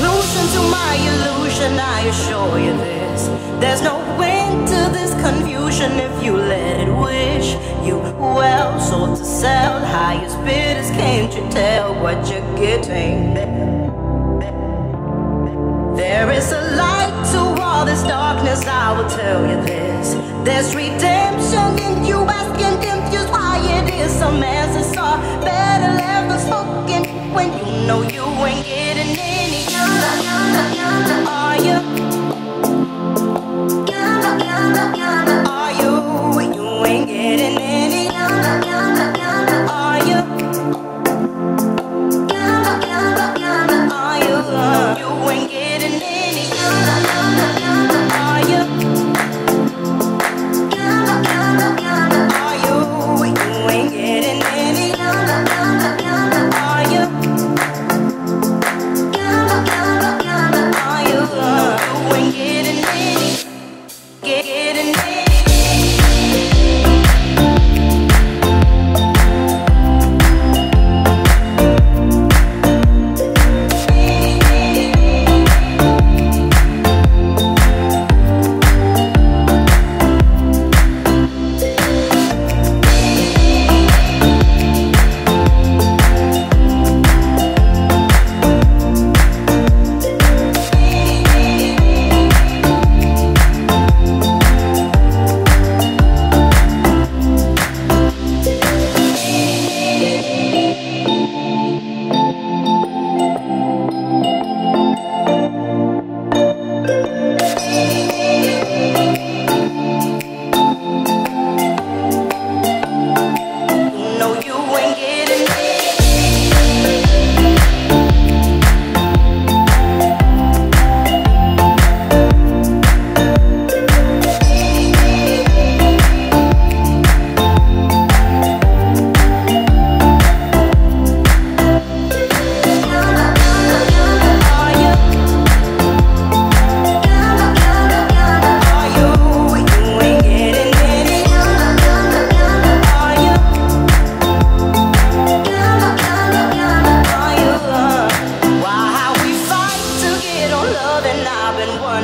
solution to my illusion. I assure you this. There's no end to this confusion if you let it wish you well. Sold to sell, highest bidders. Can't you tell what you're getting? There is a light to all this darkness. I will tell you this. There's redemption in you. Asking confused why it is some answers are better.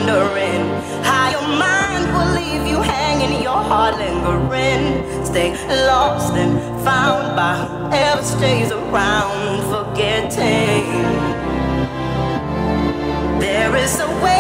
Wondering how your mind will leave you hanging, your heart lingering. Stay lost and found by whoever stays around, forgetting. There is a way